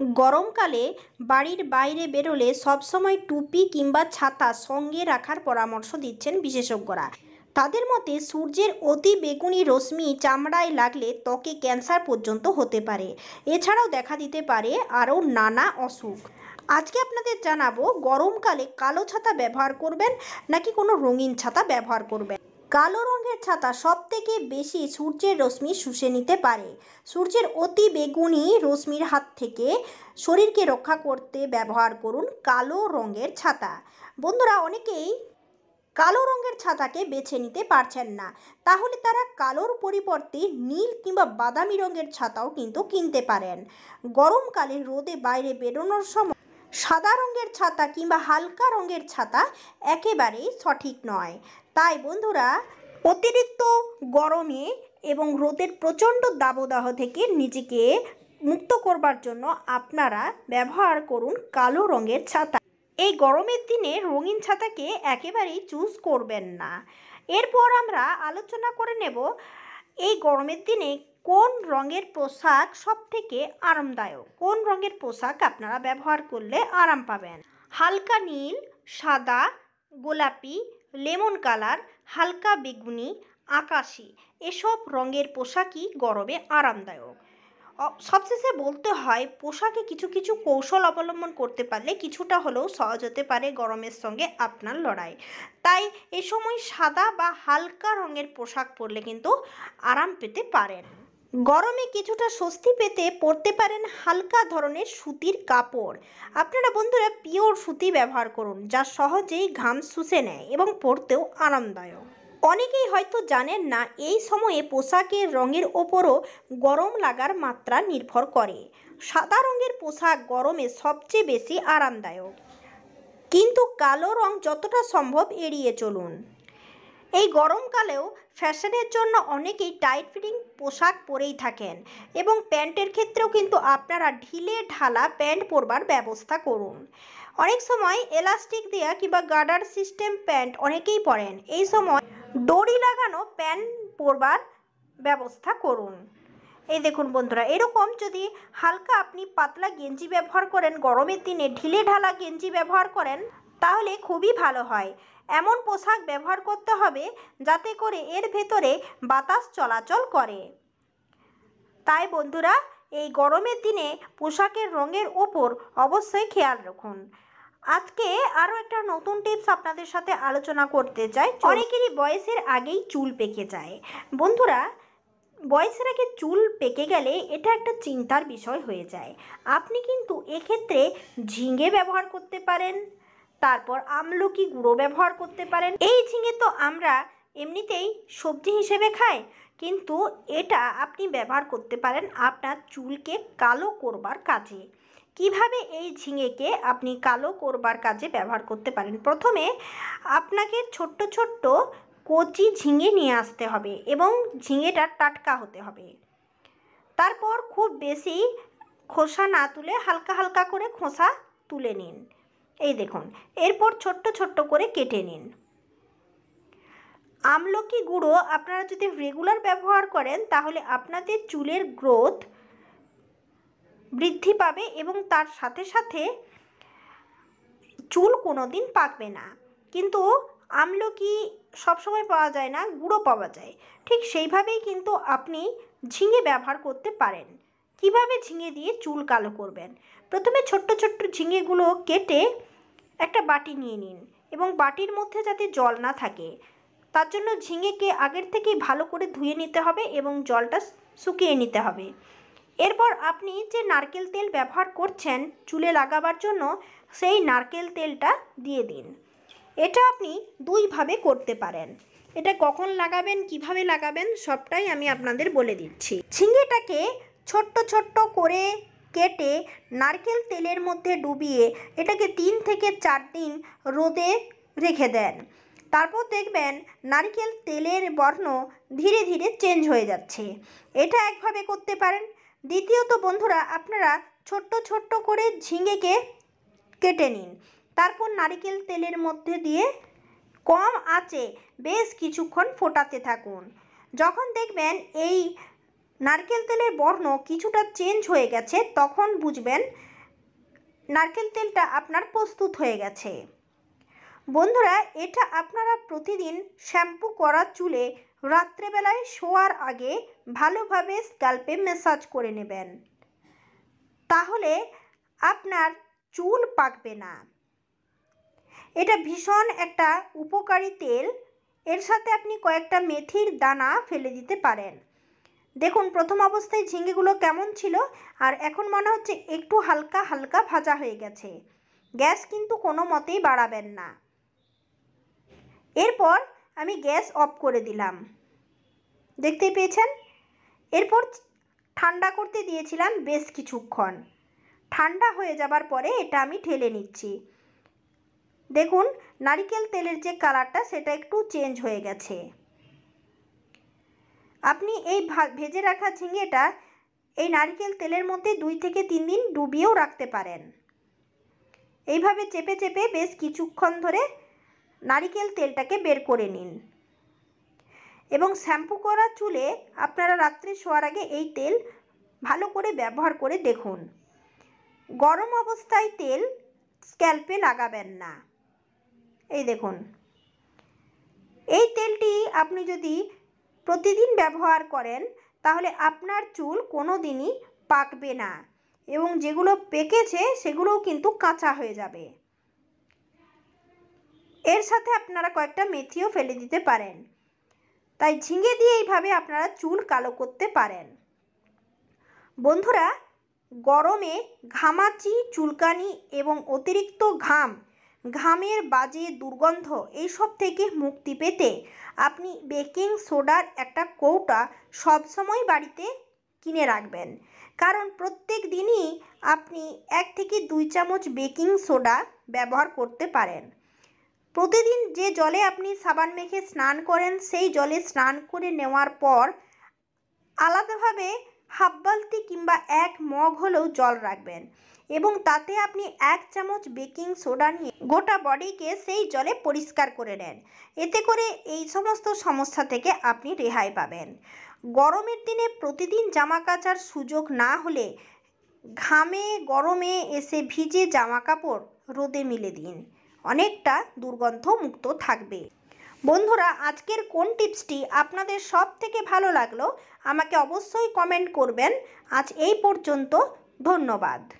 গরমকালে বাড়ির বাইরে বেরোলে সবসময় টুপি কিংবা ছাতা সঙ্গে রাখার পরামর্শ দিচ্ছেন বিশেষজ্ঞরা। তাদের মতে, সূর্যের অতি বেগুনি রশ্মি চামড়ায় লাগলে ত্বকে ক্যান্সার পর্যন্ত হতে পারে। এছাড়াও দেখা দিতে পারে আরও নানা অসুখ। আজকে আপনাদের জানাব, গরমকালে কালো ছাতা ব্যবহার করবেন নাকি কোনো রঙিন ছাতা ব্যবহার করবেন? কালো রঙের ছাতা সব থেকে বেশি সূর্যের রশ্মি শুষে নিতে পারে। সূর্যের অতি বেগুনি রশ্মির হাত থেকে শরীরকে রক্ষা করতে ব্যবহার করুন কালো রঙের ছাতা। বন্ধুরা, অনেকেই কালো রঙের ছাতাকে বেছে নিতে পারছেন না। তাহলে তারা কালোর পরিবর্তে নীল কিংবা বাদামি রঙের ছাতাও কিন্তু কিনতে পারেন। গরমকালে রোদে বাইরে বেরোনোর সময় সাদা রঙের ছাতা কিংবা হালকা রঙের ছাতা একেবারেই সঠিক নয়। তাই বন্ধুরা, অতিরিক্ত গরমে এবং রোদের প্রচণ্ড দাবদাহ থেকে নিজেকে মুক্ত করবার জন্য আপনারা ব্যবহার করুন কালো রঙের ছাতা। এই গরমের দিনে রঙিন ছাতাকে একেবারেই চুজ করবেন না। এরপর আমরা আলোচনা করে নেব এই গরমের দিনে কোন রঙের পোশাক সব থেকে আরামদায়ক। কোন রঙের পোশাক আপনারা ব্যবহার করলে আরাম পাবেন? হালকা নীল, সাদা, গোলাপি লেমন কালার, হালকা বেগুনি, আকাশি। এসব রঙের পোশাকই গরমে আরামদায়ক। সবশেষে বলতে হয়, পোশাকে কিছু কিছু কৌশল অবলম্বন করতে পারলে কিছুটা হলেও সহজ হতে পারে গরমের সঙ্গে আপনার লড়াই। তাই এ সময় সাদা বা হালকা রঙের পোশাক পরলে কিন্তু আরাম পেতে পারেন। গরমে কিছুটা স্বস্তি পেতে পরতে পারেন হালকা ধরনের সুতির কাপড়। আপনারা বন্ধুরা পিওর সুতি ব্যবহার করুন, যা সহজেই ঘাম শুষে নেয় এবং পরতেও আরামদায়ক। অনেকেই হয়তো জানেন না, এই সময়ে পোশাকের রঙের ওপরও গরম লাগার মাত্রা নির্ভর করে। সাদা রঙের পোশাক গরমে সবচেয়ে বেশি আরামদায়ক। কিন্তু কালো রং যতটা সম্ভব এড়িয়ে চলুন। এই গরমকালেও ফ্যাশনের জন্য অনেকেই টাইট ফিটিং পোশাক পরেই থাকেন এবং প্যান্টের ক্ষেত্রেও কিন্তু আপনারা ঢিলে ঢালা প্যান্ট পরবার ব্যবস্থা করুন। অনেক সময় এলাস্টিক দেওয়া কিংবা গার্ডার সিস্টেম প্যান্ট অনেকেই পরেন। এই সময় দড়ি লাগানো প্যান্ট পরবার ব্যবস্থা করুন। এই দেখুন বন্ধুরা, এরকম যদি হালকা আপনি পাতলা গেঞ্জি ব্যবহার করেন, গরমের দিনে ঢিলে ঢালা গেঞ্জি ব্যবহার করেন, তাহলে খুবই ভালো হয়। এমন পোশাক ব্যবহার করতে হবে যাতে করে এর ভেতরে বাতাস চলাচল করে। তাই বন্ধুরা এই গরমের দিনে পোশাকের রঙের ওপর অবশ্যই খেয়াল রাখুন। আজকে আরও একটা নতুন টিপস আপনাদের সাথে আলোচনা করতে চাই। অনেকেরই বয়সের আগেই চুল পেকে যায়। বন্ধুরা বয়সের আগে চুল পেকে গেলে এটা একটা চিন্তার বিষয় হয়ে যায়। আপনি কিন্তু এক্ষেত্রে ঝিঙে ব্যবহার করতে পারেন তারপর আমলকি গুঁড়ো ব্যবহার করতে পারেন। এই ঝিঙে তো আমরা এমনিতেই সবজি হিসেবে খাই, কিন্তু এটা আপনি ব্যবহার করতে পারেন আপনার চুলকে কালো করবার কাজে। কীভাবে এই ঝিঙেকে আপনি কালো করবার কাজে ব্যবহার করতে পারেন? প্রথমে আপনাকে ছোট্ট ছোট্ট কচি ঝিঙে নিয়ে আসতে হবে এবং ঝিঙেটা টাটকা হতে হবে। তারপর খুব বেশি খোসা না তুলে হালকা হালকা করে খোসা তুলে নিন। এই দেখুন, এরপর ছোট্ট ছোট্ট করে কেটে নিন। আমলকি গুঁড়ো আপনারা যদি রেগুলার ব্যবহার করেন, তাহলে আপনাদের চুলের গ্রোথ বৃদ্ধি পাবে এবং তার সাথে সাথে চুল কোনো দিন পাকবে না। কিন্তু আমলকি সবসময় পাওয়া যায় না, গুঁড়ো পাওয়া যায়। ঠিক সেইভাবেই কিন্তু আপনি ঝিঙে ব্যবহার করতে পারেন। কীভাবে ঝিঙে দিয়ে চুল কালো করবেন? প্রথমে ছোট্ট ছোট্ট ঝিঙেগুলো কেটে একটা বাটি নিয়ে নিন এবং বাটির মধ্যে যাতে জল না থাকে, তার জন্য ঝিঙেকে আগের থেকেই ভালো করে ধুয়ে নিতে হবে এবং জলটা শুকিয়ে নিতে হবে। এরপর আপনি যে নারকেল তেল ব্যবহার করছেন চুলে লাগাবার জন্য, সেই নারকেল তেলটা দিয়ে দিন। এটা আপনি দুইভাবে করতে পারেন। এটা কখন লাগাবেন, কীভাবে লাগাবেন, সবটাই আমি আপনাদের বলে দিচ্ছি। ঝিঙেটাকে ছোট্ট ছোট্ট করে কেটে নারকেল তেলের মধ্যে ডুবিয়ে এটাকে তিন থেকে চার দিন রোদে রেখে দেন। তারপর দেখবেন নারকেল তেলের বর্ণ ধীরে ধীরে চেঞ্জ হয়ে যাচ্ছে। এটা একভাবে করতে পারেন। দ্বিতীয়ত বন্ধুরা, আপনারা ছোট্ট ছোট্ট করে ঝিঙেকে কেটে নিন। তারপর নারকেল তেলের মধ্যে দিয়ে কম আঁচে বেশ কিছুক্ষণ ফোটাতে থাকুন। যখন দেখবেন এই নারকেল তেলের বর্ণ কিছুটা চেঞ্জ হয়ে গেছে, তখন বুঝবেন নারকেল তেলটা আপনার প্রস্তুত হয়ে গেছে। বন্ধুরা, এটা আপনারা প্রতিদিন শ্যাম্পু করা চুলে রাত্রেবেলায় শোয়ার আগে ভালোভাবে স্ক্যাল্পে ম্যাসাজ করে নেবেন। তাহলে আপনার চুল পাকবে না। এটা ভীষণ একটা উপকারী তেল। এর সাথে আপনি কয়েকটা মেথির দানা ফেলে দিতে পারেন। দেখুন, প্রথম অবস্থায় ঝিঙ্গেগুলো কেমন ছিল, আর এখন মনে হচ্ছে একটু হালকা হালকা ভাজা হয়ে গেছে। গ্যাস কিন্তু কোনো মতেই বাড়াবেন না। এরপর আমি গ্যাস অফ করে দিলাম। দেখতে পেয়েছেন? এরপর ঠান্ডা করতে দিয়েছিলাম বেশ কিছুক্ষণ। ঠান্ডা হয়ে যাবার পরে এটা আমি ঢেলে নিচ্ছি। দেখুন, নারিকেল তেলের যে কালারটা, সেটা একটু চেঞ্জ হয়ে গেছে। আপনি এই ভেজে রাখা ঝিঙেটা এই নারকেল তেলের মধ্যে দুই থেকে তিন দিন ডুবিয়েও রাখতে পারেন। এইভাবে চেপে চেপে বেশ কিছুক্ষণ ধরে নারিকেল তেলটাকে বের করে নিন। এবং শ্যাম্পু করা চুলে আপনারা রাত্রে শোয়ার আগে এই তেল ভালো করে ব্যবহার করে দেখুন। গরম অবস্থায় তেল স্ক্যাল্পে লাগাবেন না। এই দেখুন। এই তেলটি আপনি যদি প্রতিদিন ব্যবহার করেন, তাহলে আপনার চুল কোনো দিনই পাকবে না এবং যেগুলো পেকেছে সেগুলোও কিন্তু কাঁচা হয়ে যাবে। এর সাথে আপনারা কয়েকটা মেথিও ফেলে দিতে পারেন। তাই ঝিঙে দিয়ে এইভাবে আপনারা চুল কালো করতে পারেন। বন্ধুরা, গরমে ঘামাচি, চুলকানি এবং অতিরিক্ত ঘাম ঘামের বাজে দুর্গন্ধ এইসব থেকে মুক্তি পেতে আপনি বেকিং সোডার একটা কৌটা সবসময় বাড়িতে কিনে রাখবেন। কারণ প্রত্যেক দিনই আপনি এক থেকে দুই চামচ বেকিং সোডা ব্যবহার করতে পারেন। প্রতিদিন যে জলে আপনি সাবান মেখে স্নান করেন, সেই জলে স্নান করে নেওয়ার পর আলাদাভাবে হাফ বালতি কিংবা এক মগ হলেও জল রাখবেন এবং তাতে আপনি এক চামচ বেকিং সোডা নিয়ে গোটা বডিকে সেই জলে পরিষ্কার করে নেন। এতে করে এই সমস্ত সমস্যা থেকে আপনি রেহাই পাবেন। গরমের দিনে প্রতিদিন জামা কাচার সুযোগ না হলে ঘামে গরমে এসে ভিজে জামা কাপড় রোদে মিলে দিন। অনেকটা দুর্গন্ধ মুক্ত থাকবে। বন্ধুরা, আজকের কোন টিপসটি আপনাদের সব থেকে ভালো লাগল আমাকে অবশ্যই কমেন্ট করবেন। আজ এই পর্যন্ত ধন্যবাদ।